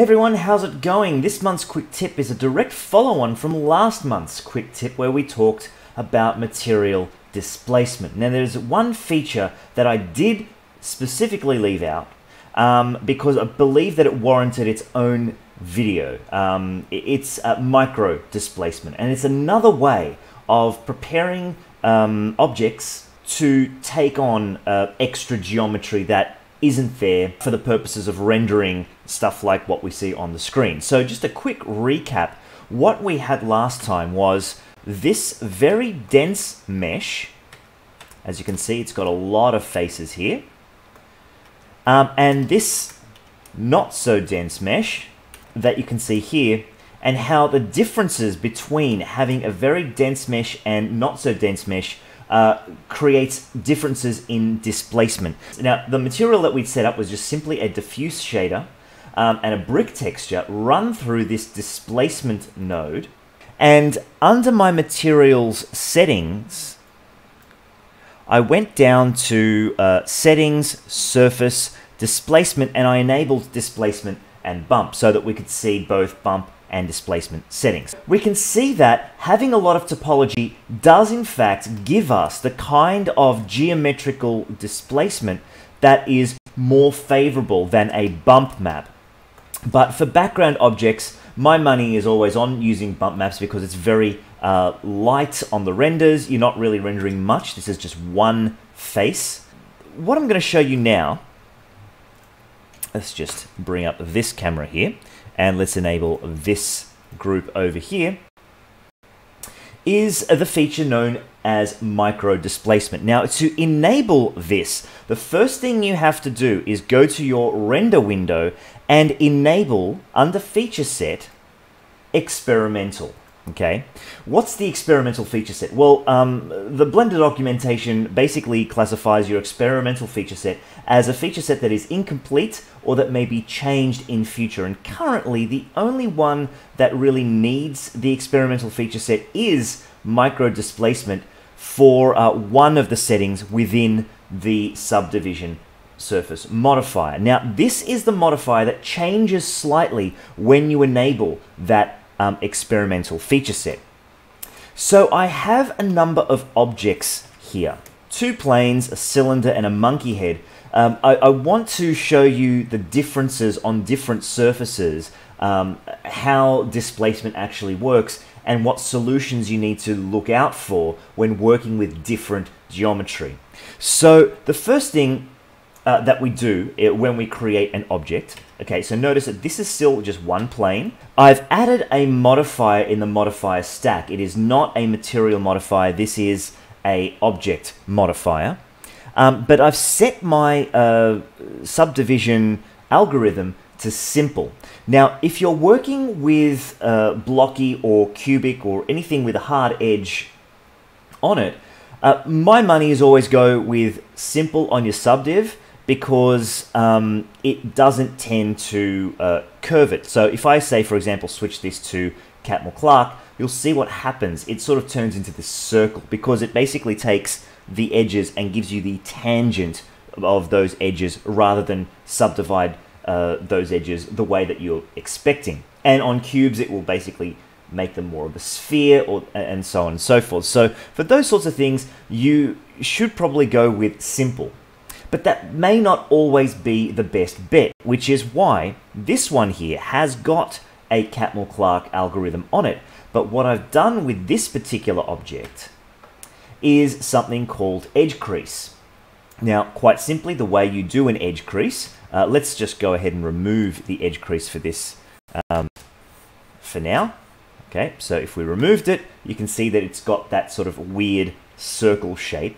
Hey everyone, how's it going? This month's quick tip is a direct follow on from last month's quick tip where we talked about material displacement. Now, there's one feature that I did specifically leave out um, because I believe that it warranted its own video. Um, it's micro displacement, and it's another way of preparing um, objects to take on uh, extra geometry that isn't there for the purposes of rendering stuff like what we see on the screen. So just a quick recap. What we had last time was this very dense mesh. As you can see, it's got a lot of faces here. Um, and this not so dense mesh that you can see here and how the differences between having a very dense mesh and not so dense mesh uh, creates differences in displacement. Now, the material that we'd set up was just simply a diffuse shader um, and a brick texture run through this displacement node. And under my materials settings, I went down to uh, settings, surface, displacement, and I enabled displacement and bump so that we could see both bump and displacement settings. We can see that having a lot of topology does in fact give us the kind of geometrical displacement that is more favorable than a bump map. But for background objects, my money is always on using bump maps because it's very uh, light on the renders. You're not really rendering much. This is just one face. What I'm going to show you now, let's just bring up this camera here and let's enable this group over here, is the feature known as micro displacement. Now, to enable this, the first thing you have to do is go to your render window and enable under feature set experimental. Okay, what's the experimental feature set? Well, um, the Blender documentation basically classifies your experimental feature set as a feature set that is incomplete or that may be changed in future. And currently, the only one that really needs the experimental feature set is micro displacement for uh, one of the settings within the subdivision surface modifier. Now, this is the modifier that changes slightly when you enable that um, experimental feature set. So I have a number of objects here. Two planes, a cylinder, and a monkey head. Um, I, I, want to show you the differences on different surfaces, um, how displacement actually works, and what solutions you need to look out for when working with different geometry. So the first thing uh, that we do uh, when we create an object. Okay, so notice that this is still just one plane. I've added a modifier in the modifier stack. It is not a material modifier. This is a object modifier. Um, but I've set my uh, subdivision algorithm to simple. Now, if you're working with uh, blocky or cubic or anything with a hard edge on it, uh, my money is always go with simple on your subdiv because um, it doesn't tend to uh, curve it. So if I say, for example, switch this to Catmull Clark, you'll see what happens. It sort of turns into this circle because it basically takes the edges and gives you the tangent of those edges rather than subdivide uh, those edges the way that you're expecting. And on cubes, it will basically make them more of a sphere or and so on and so forth. So for those sorts of things, you should probably go with simple but that may not always be the best bet, which is why this one here has got a Catmull-Clark algorithm on it. But what I've done with this particular object is something called edge crease. Now, quite simply, the way you do an edge crease, uh, let's just go ahead and remove the edge crease for this um, for now. Okay, so if we removed it, you can see that it's got that sort of weird circle shape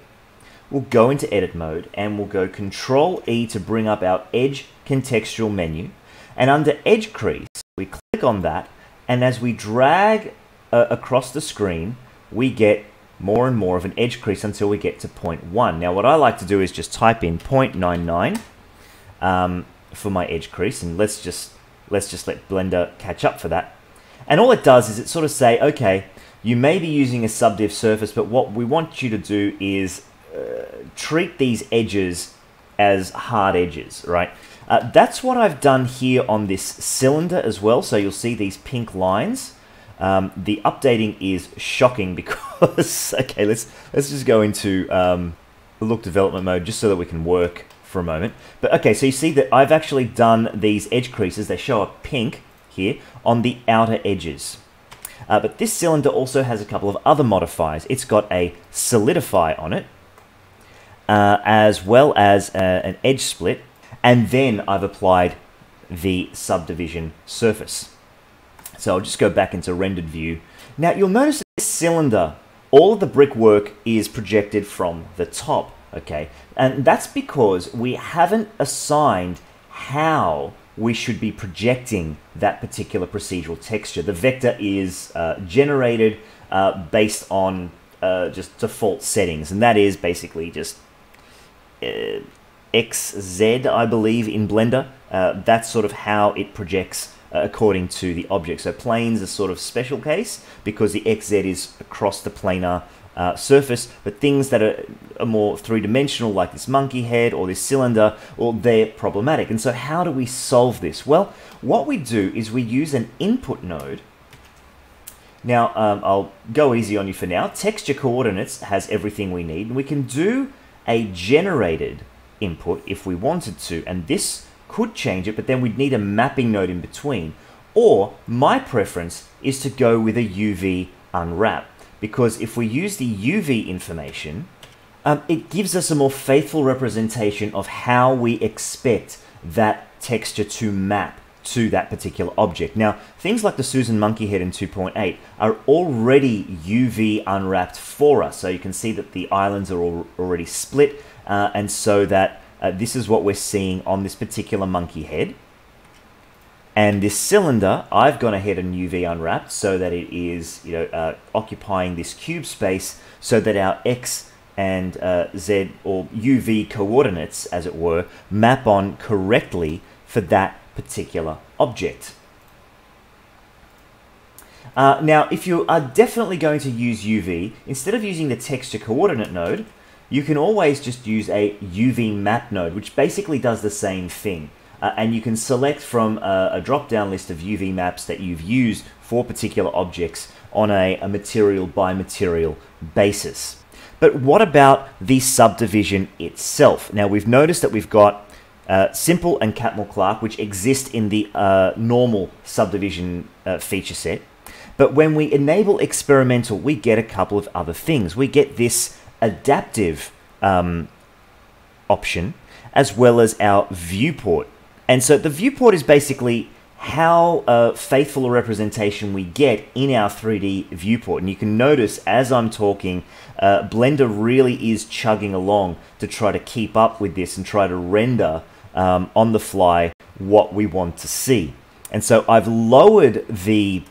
we'll go into edit mode and we'll go control E to bring up our edge contextual menu. And under edge crease, we click on that. And as we drag uh, across the screen, we get more and more of an edge crease until we get to 0.1. Now, what I like to do is just type in 0.99 um, for my edge crease. And let's just, let's just let Blender catch up for that. And all it does is it sort of say, okay, you may be using a subdiv surface, but what we want you to do is treat these edges as hard edges, right? Uh, that's what I've done here on this cylinder as well. So you'll see these pink lines. Um, the updating is shocking because, okay, let's, let's just go into um, look development mode just so that we can work for a moment. But okay, so you see that I've actually done these edge creases. They show up pink here on the outer edges. Uh, but this cylinder also has a couple of other modifiers. It's got a solidify on it, uh, as well as uh, an edge split, and then I've applied the subdivision surface. So I'll just go back into rendered view. Now you'll notice that this cylinder, all of the brickwork is projected from the top, okay? And that's because we haven't assigned how we should be projecting that particular procedural texture. The vector is uh, generated uh, based on uh, just default settings, and that is basically just XZ, I believe, in Blender. Uh, that's sort of how it projects uh, according to the object. So planes are sort of special case because the XZ is across the planar uh, surface, but things that are, are more three-dimensional, like this monkey head or this cylinder, well, they're problematic. And so how do we solve this? Well, what we do is we use an input node. Now, um, I'll go easy on you for now. Texture coordinates has everything we need, and we can do a generated input if we wanted to, and this could change it, but then we'd need a mapping node in between. Or my preference is to go with a UV unwrap because if we use the UV information, um, it gives us a more faithful representation of how we expect that texture to map to that particular object. Now, things like the Suzanne monkey head in 2.8 are already UV unwrapped for us. So you can see that the islands are already split, uh, and so that uh, this is what we're seeing on this particular monkey head. And this cylinder, I've gone ahead and UV unwrapped so that it is, you know, uh, occupying this cube space so that our X and uh, Z or UV coordinates, as it were, map on correctly for that particular object. Uh, now, if you are definitely going to use UV, instead of using the texture coordinate node, you can always just use a UV map node, which basically does the same thing uh, and you can select from a, a drop-down list of UV maps that you've used for particular objects on a, a material by material basis. But what about the subdivision itself? Now we've noticed that we've got uh, Simple and Catmull-Clark, which exist in the uh, normal subdivision uh, feature set. But when we enable experimental, we get a couple of other things. We get this adaptive um, option, as well as our viewport and so the viewport is basically how uh, faithful a representation we get in our 3D viewport. And you can notice as I'm talking, uh, Blender really is chugging along to try to keep up with this and try to render um, on the fly what we want to see. And so I've lowered the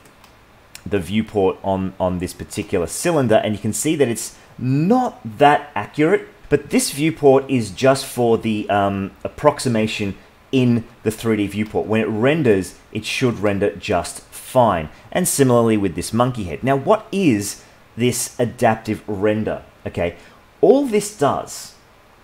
the viewport on, on this particular cylinder and you can see that it's not that accurate, but this viewport is just for the um, approximation in the 3D viewport. When it renders, it should render just fine. And similarly with this monkey head. Now, what is this adaptive render? Okay, all this does,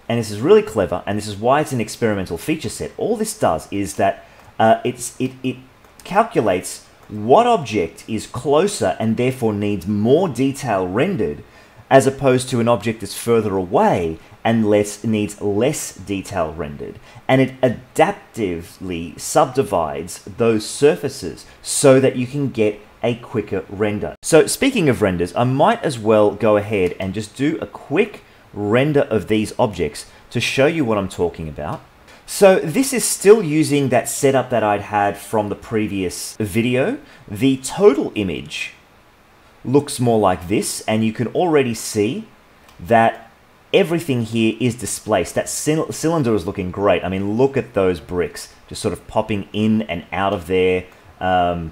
and this is really clever, and this is why it's an experimental feature set, all this does is that uh, it's, it, it calculates what object is closer and therefore needs more detail rendered as opposed to an object that's further away and less needs less detail rendered and it adaptively subdivides those surfaces so that you can get a quicker render. So speaking of renders, I might as well go ahead and just do a quick render of these objects to show you what I'm talking about. So this is still using that setup that I'd had from the previous video. The total image looks more like this and you can already see that everything here is displaced. That cylinder is looking great. I mean, look at those bricks just sort of popping in and out of there. Um,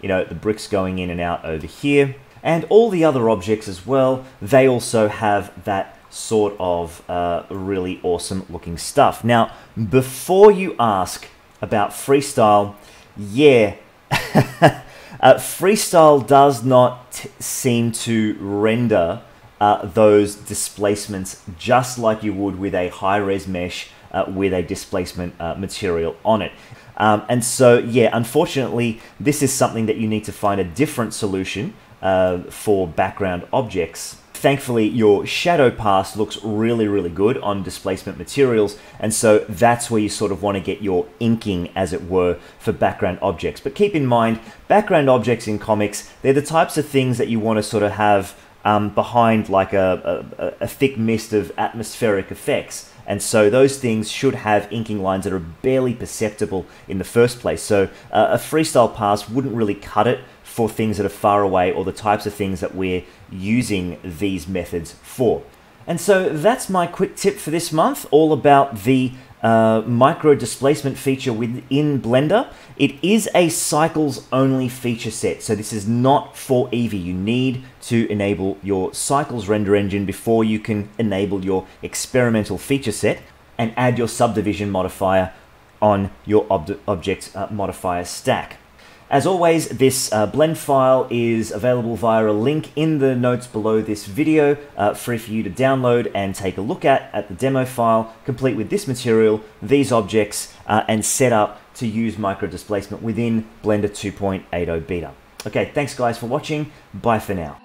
you know, the bricks going in and out over here. And all the other objects as well, they also have that sort of uh, really awesome looking stuff. Now, before you ask about freestyle, yeah, uh, freestyle does not seem to render uh, those displacements just like you would with a high-res mesh uh, with a displacement uh, material on it. Um, and so, yeah, unfortunately, this is something that you need to find a different solution uh, for background objects. Thankfully, your shadow pass looks really, really good on displacement materials, and so that's where you sort of want to get your inking, as it were, for background objects. But keep in mind, background objects in comics, they're the types of things that you want to sort of have um, behind like a, a, a thick mist of atmospheric effects. And so those things should have inking lines that are barely perceptible in the first place. So uh, a freestyle pass wouldn't really cut it for things that are far away or the types of things that we're using these methods for. And so that's my quick tip for this month, all about the uh, micro displacement feature within Blender. It is a cycles only feature set, so this is not for Eevee. You need to enable your cycles render engine before you can enable your experimental feature set and add your subdivision modifier on your ob object uh, modifier stack. As always, this uh, blend file is available via a link in the notes below this video, uh, free for you to download and take a look at at the demo file, complete with this material, these objects, uh, and set up to use micro displacement within Blender 2.80 beta. Okay, thanks guys for watching. Bye for now.